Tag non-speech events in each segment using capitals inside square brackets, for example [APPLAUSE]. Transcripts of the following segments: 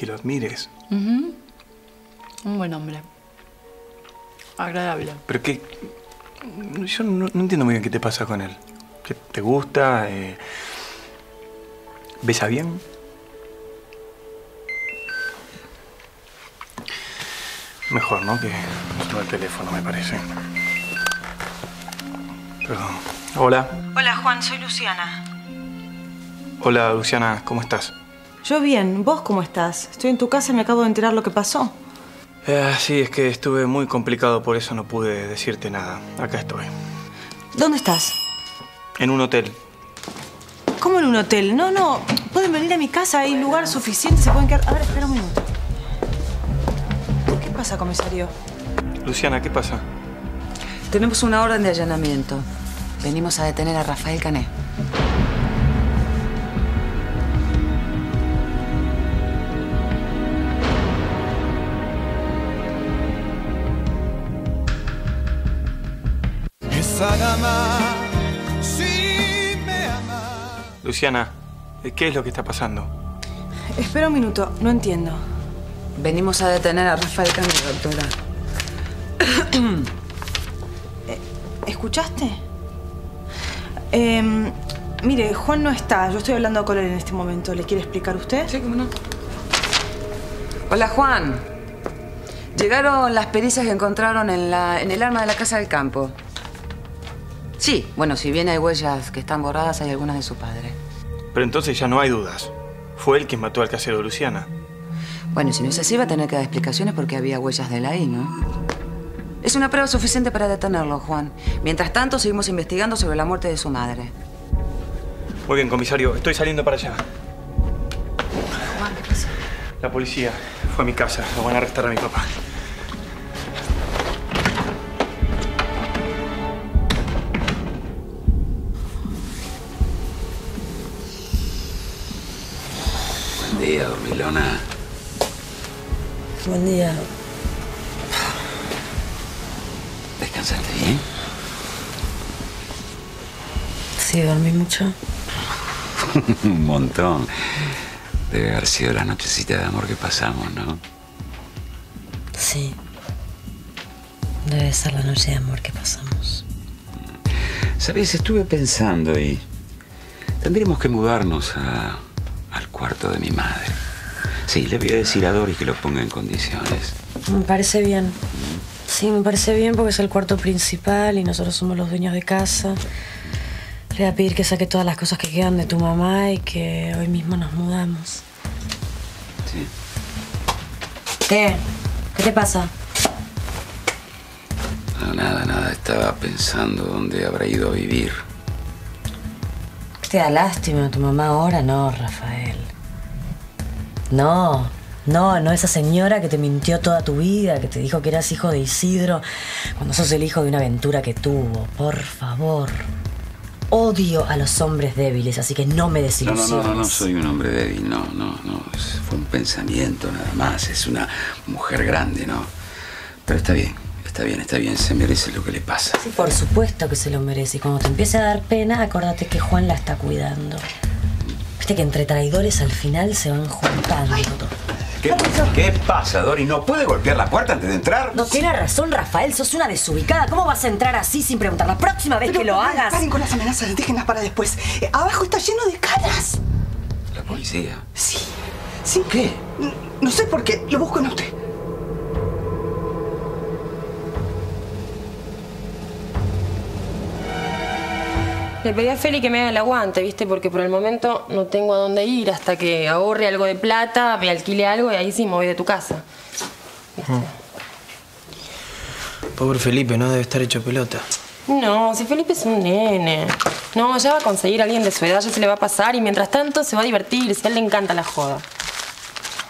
que lo admires. Un buen hombre. Agradable. Pero que... Yo no, no entiendo muy bien qué te pasa con él. ¿Qué te gusta? Eh, ¿Besa bien? Mejor, ¿no? Que no el teléfono, me parece. Perdón. Hola. Hola Juan, soy Luciana. Hola, Luciana. ¿Cómo estás? Yo bien, ¿vos cómo estás? Estoy en tu casa y me acabo de enterar lo que pasó. Eh, sí, es que estuve muy complicado, por eso no pude decirte nada. Acá estoy. ¿Dónde estás? En un hotel. ¿Cómo en un hotel? No, no. Pueden venir a mi casa, hay lugar suficiente, se pueden quedar... A ver, espera un minuto. ¿Qué pasa, comisario? Luciana, ¿qué pasa? Tenemos una orden de allanamiento. Venimos a detener a Rafael Cané. Luciana, ¿qué es lo que está pasando? Espera un minuto, no entiendo. Venimos a detener a Rafael Cané, doctora. ¿Escuchaste? Em, mire, Juan no está. Yo estoy hablando con él en este momento. ¿Le quiere explicar usted? Sí, cómo no. Hola, Juan. Llegaron las pericias que encontraron en, la, en el arma de la casa del campo. Sí, bueno, si bien hay huellas que están borradas, hay algunas de su padre. Pero entonces ya no hay dudas. Fue él quien mató al casero de Luciana. Bueno, si no es así, va a tener que dar explicaciones porque había huellas de él ahí, ¿no? Es una prueba suficiente para detenerlo, Juan. Mientras tanto, seguimos investigando sobre la muerte de su madre. Muy bien, comisario. Estoy saliendo para allá. Juan, ¿qué pasa? La policía fue a mi casa. Lo van a arrestar a mi papá. Día, dormilona. Buen día. ¿Descansaste bien? Sí, dormí mucho. [LAUGHS] Un montón. Debe haber sido la nochecita de amor que pasamos, ¿no? Sí. Debe ser la noche de amor que pasamos. Sabes, estuve pensando y tendríamos que mudarnos a- cuarto de mi madre. Sí, le voy a decir a Doris que lo ponga en condiciones. Me parece bien. Sí, me parece bien porque es el cuarto principal y nosotros somos los dueños de casa. Le voy a pedir que saque todas las cosas que quedan de tu mamá y que hoy mismo nos mudamos. Sí. ¿Qué? ¿Qué te pasa? No, nada, nada. Estaba pensando dónde habrá ido a vivir. ¿Te da lástima tu mamá ahora? No, Rafael. No, no, no esa señora que te mintió toda tu vida, que te dijo que eras hijo de Isidro, cuando sos el hijo de una aventura que tuvo. Por favor. Odio a los hombres débiles, así que no me No, no, desilusiones. no, no, no soy un hombre débil, no, no, no. Fue un pensamiento nada más. Es una mujer grande, ¿no? Pero está bien, está bien, está bien. Se merece lo que le pasa. Sí, por supuesto que se lo merece. Y cuando te empiece a dar pena, acuérdate que Juan la está cuidando. Viste que entre traidores al final se van juntando. ¿Qué, ¿Qué pasa, Dori? ¿No puede golpear la puerta antes de entrar? No tiene razón, Rafael, sos una desubicada. ¿Cómo vas a entrar así sin preguntar? La próxima vez que lo paren, hagas. Paren con las amenazas, déjenlas para después. Eh, abajo está lleno de caras. La policía. Sí, sí. ¿Qué? No sé por qué, lo busco en usted. Le pedí a Feli que me haga el aguante, ¿viste? Porque por el momento no tengo a dónde ir hasta que ahorre algo de plata, me alquile algo y ahí sí me voy de tu casa. Pobre Felipe, no debe estar hecho pelota. No, si Felipe es un nene. No, ya va a conseguir a alguien de su edad, ya se le va a pasar y mientras tanto se va a divertir, si a él le encanta la joda.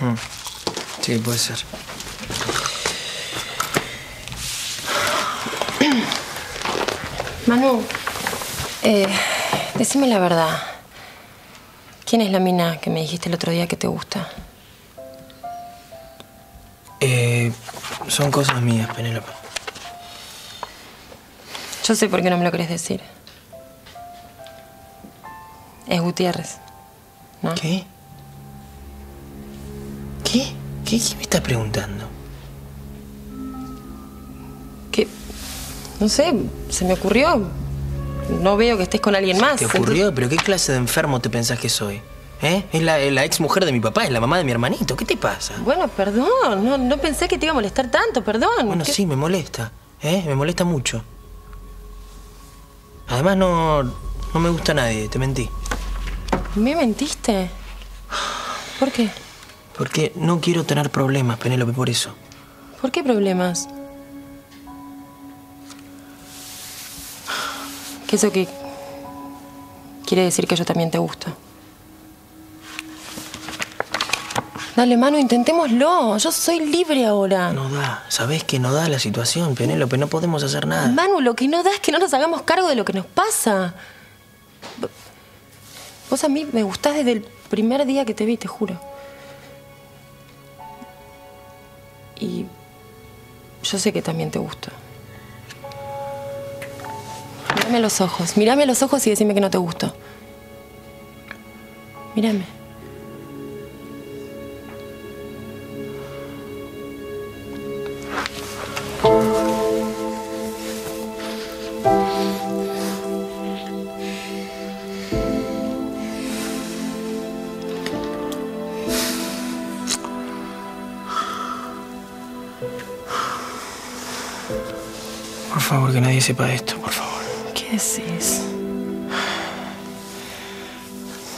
Mm. Sí, puede ser. Manu, eh, decime la verdad. ¿Quién es la mina que me dijiste el otro día que te gusta? Eh, son cosas mías, Penélope. Yo sé por qué no me lo querés decir. Es Gutiérrez. ¿No? ¿Qué? ¿Qué? ¿Qué, qué me estás preguntando? ¿Qué? No sé, se me ocurrió. No veo que estés con alguien más. ¿Te ocurrió? ¿Pero qué clase de enfermo te pensás que soy? ¿Eh? Es la, la ex mujer de mi papá, es la mamá de mi hermanito. ¿Qué te pasa? Bueno, perdón. No, no pensé que te iba a molestar tanto, perdón. Bueno, ¿Qué- sí, me molesta. ¿Eh? Me molesta mucho. Además, no, no me gusta nadie, te mentí. ¿Me mentiste? ¿Por qué? Porque no quiero tener problemas, Penélope, por eso. ¿Por qué problemas? ¿Qué eso que quiere decir que yo también te gusto? Dale, mano, intentémoslo. Yo soy libre ahora. No da. Sabés que no da la situación, Penélope. No podemos hacer nada. Manu, lo que no da es que no nos hagamos cargo de lo que nos pasa. Vos a mí me gustás desde el primer día que te vi, te juro. Y yo sé que también te gusto. Mírame a los ojos, mírame los ojos y decime que no te gusto. Mírame. Por favor, que nadie sepa esto, por favor. ¿Qué decís?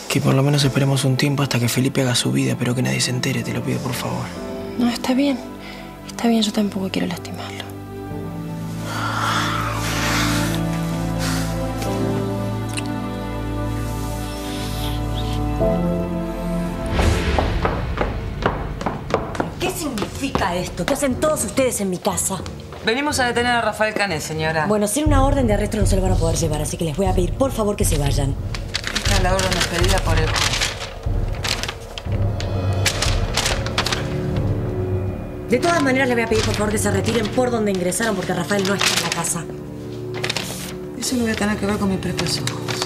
Que por lo menos esperemos un tiempo hasta que Felipe haga su vida, pero que nadie se entere, te lo pido, por favor. No, está bien. Está bien, yo tampoco quiero lastimarlo. ¿Qué significa esto? ¿Qué hacen todos ustedes en mi casa? Venimos a detener a Rafael Canet, señora. Bueno, sin una orden de arresto no se lo van a poder llevar, así que les voy a pedir por favor que se vayan. Esta es la orden expedida por el juez. De todas maneras, les voy a pedir por favor que se retiren por donde ingresaron porque Rafael no está en la casa. Eso lo voy a tener que ver con mis propios ojos.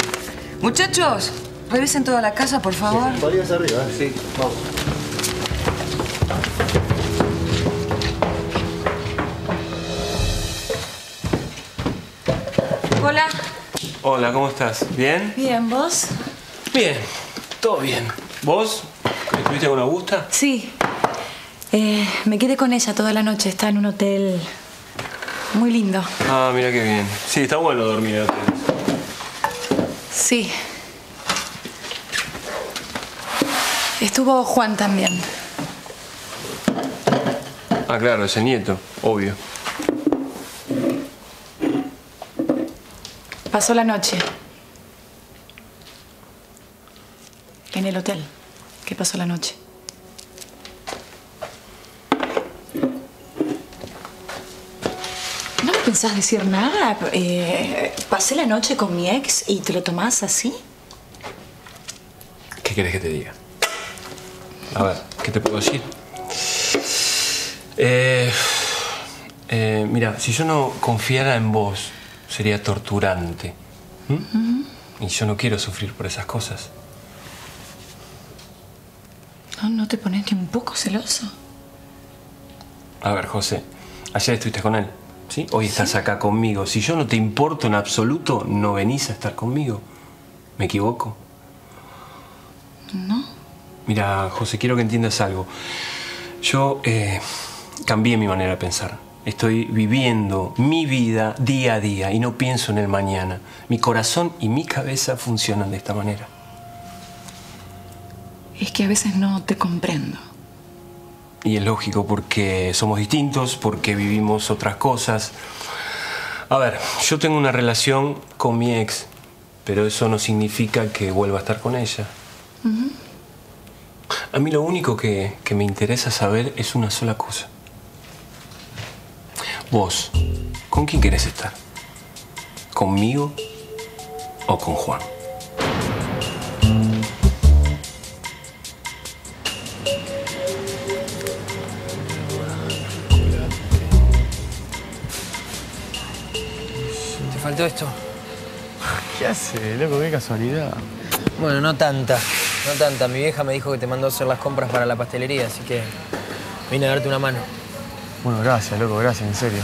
Muchachos, revisen toda la casa, por favor. Varías arriba, sí, vamos. Hola, ¿cómo estás? ¿Bien? Bien, ¿vos? Bien, todo bien. ¿Vos? ¿Estuviste con Augusta? Sí. Eh, me quedé con ella toda la noche. Está en un hotel muy lindo. Ah, mira qué bien. Sí, está bueno dormir en hotel. Sí. Estuvo Juan también. Ah, claro, ese nieto, obvio. Pasó la noche. En el hotel. ¿Qué pasó la noche? ¿No me pensás decir nada? Eh, pasé la noche con mi ex y te lo tomás así. ¿Qué querés que te diga? A ver, ¿qué te puedo decir? Eh, eh, mira, si yo no confiara en vos, sería torturante. ¿Mm? Y yo no quiero sufrir por esas cosas. No, no te pones ni un poco celoso. A ver, José, ayer estuviste con él, ¿sí? Hoy estás acá conmigo. Si yo no te importo en absoluto, no venís a estar conmigo. ¿Me equivoco? No. Mira, José, quiero que entiendas algo. Yo eh, cambié mi manera de pensar. Estoy viviendo mi vida día a día y no pienso en el mañana. Mi corazón y mi cabeza funcionan de esta manera. Es que a veces no te comprendo. Y es lógico porque somos distintos, porque vivimos otras cosas. A ver, yo tengo una relación con mi ex, pero eso no significa que vuelva a estar con ella. A mí lo único que, que me interesa saber es una sola cosa. Vos, ¿con quién querés estar? ¿Conmigo o con Juan? ¿Te faltó esto? ¿Qué hace, loco? Qué casualidad. Bueno, no tanta. No tanta. Mi vieja me dijo que te mandó a hacer las compras para la pastelería, así que vine a darte una mano. Bueno, gracias, loco, gracias, en serio.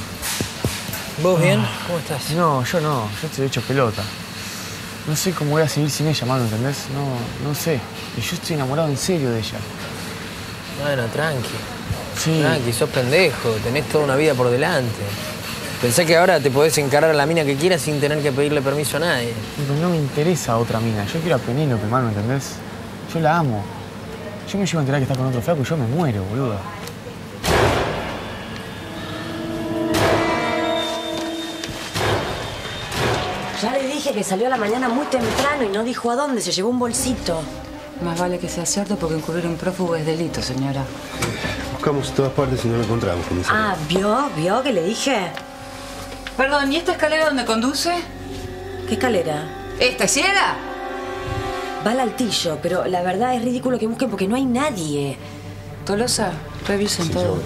¿Vos bien? ¿Cómo estás? No, yo no, yo estoy hecho pelota. No sé cómo voy a seguir sin ella, mano, ¿entendés? No, no sé. Y yo estoy enamorado en serio de ella. Bueno, tranqui. Sí. Tranqui, sos pendejo. Tenés toda una vida por delante. Pensé que ahora te podés encarar a la mina que quieras sin tener que pedirle permiso a nadie. Pero no me interesa otra mina. Yo quiero a Penélope, mano, ¿entendés? Yo la amo. Yo me llevo a enterar que está con otro flaco y yo me muero, boludo. Ya le dije que salió a la mañana muy temprano y no dijo a dónde, se llevó un bolsito. Más vale que sea cierto porque encubrir a un prófugo es delito, señora. Buscamos en todas partes y no lo encontramos, comisario. Ah, ¿vio? ¿Vio que le dije? Perdón, ¿y esta escalera dónde conduce? ¿Qué escalera? ¿Esta es ciega? Va al altillo, pero la verdad es ridículo que busquen porque no hay nadie. Tolosa, revisen todo.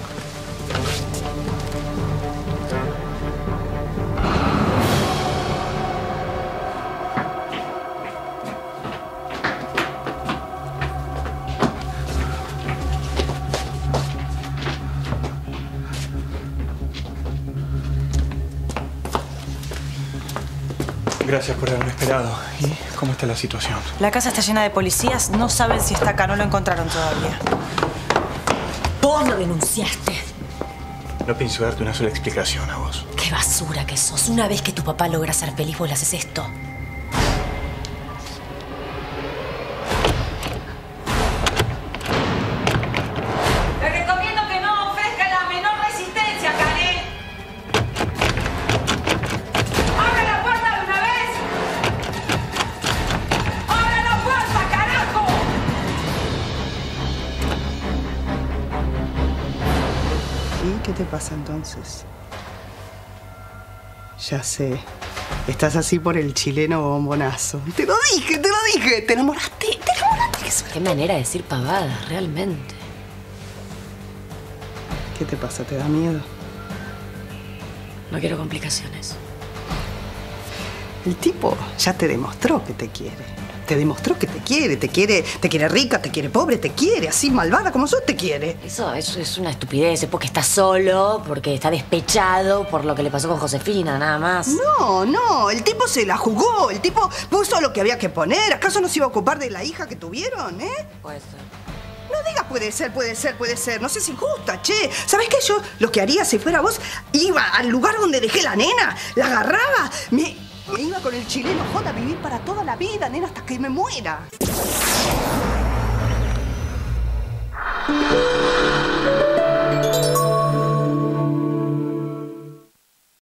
Gracias por haberme esperado. ¿Y cómo está la situación? La casa está llena de policías, no saben si está acá, no lo encontraron todavía. Vos lo denunciaste. No pienso darte una sola explicación a vos. Qué basura que sos. Una vez que tu papá logra ser feliz, vos le haces esto. Te pasa entonces? Ya sé. Estás así por el chileno bombonazo. Te lo dije, te lo dije. Te enamoraste, te enamoraste. Qué manera de decir pavadas, realmente. ¿Qué te pasa? ¿Te da miedo? No quiero complicaciones. El tipo ya te demostró que te quiere. Te demostró que te quiere, te quiere, te quiere rica, te quiere pobre, te quiere, así malvada como sos, te quiere. Eso, eso es una estupidez, es porque está solo, porque está despechado por lo que le pasó con Josefina, nada más. No, no, el tipo se la jugó, el tipo puso lo que había que poner. ¿Acaso no se iba a ocupar de la hija que tuvieron, eh? Puede ser. No digas puede ser, puede ser, puede ser. No seas injusta, che. ¿Sabes qué? Yo lo que haría si fuera vos, iba al lugar donde dejé la nena, la agarraba, me, me iba con el chileno joda a vivir para toda la vida, nena, hasta que me muera.